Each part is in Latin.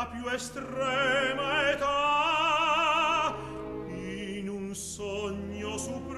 la più estrema età in un sogno supremo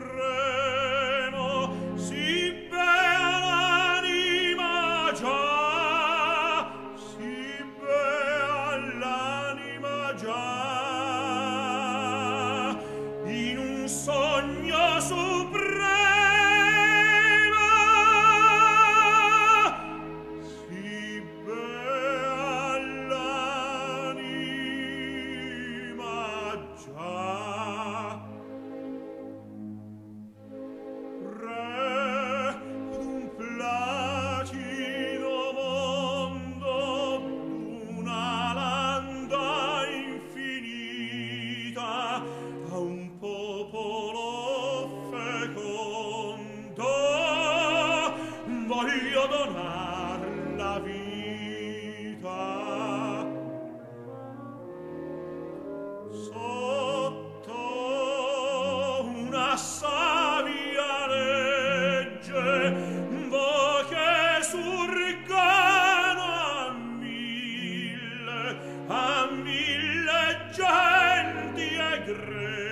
voglio donar la vita. Sotto una savia legge vo che surgano a mille a mille genti e greci.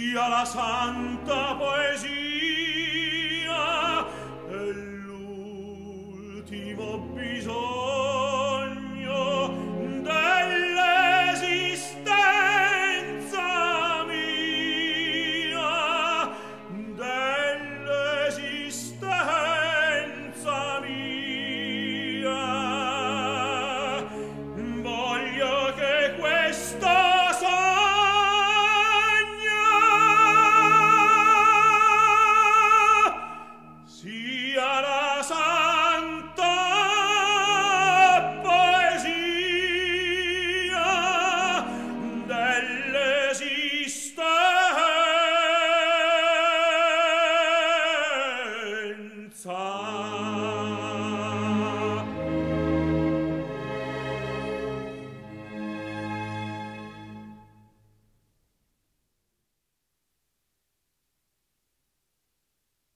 sia la santa poesia e l'ultimo bisogno